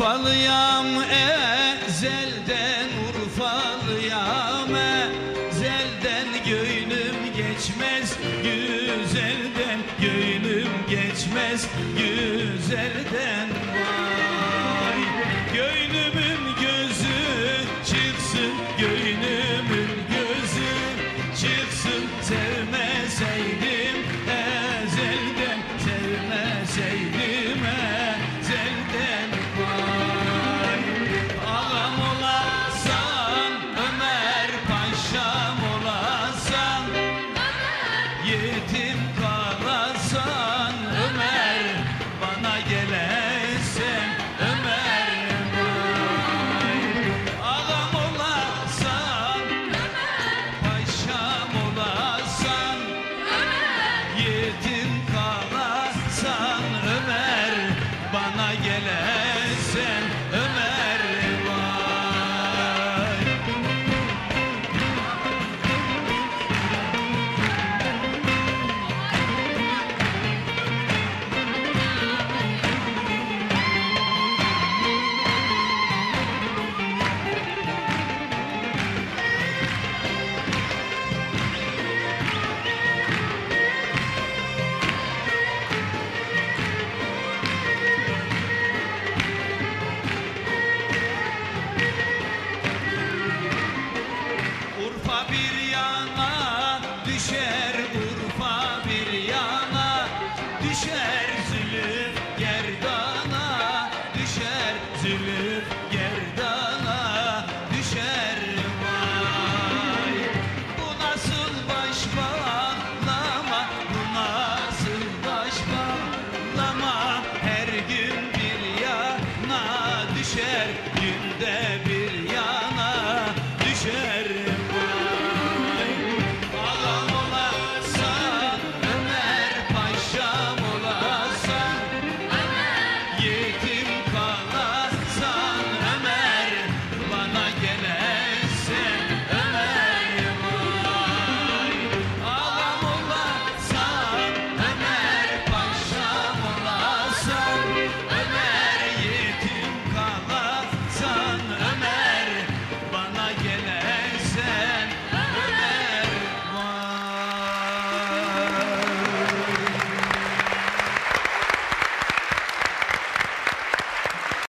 Urfalıyam ezelden Urfalıyam ezelden Gönlüm geçmez güzelden Gönlüm geçmez güzelden Vay. Gönlümün gözü çıksın Gönlümün gözü çıksın Sevmeseydim innocent. Michel.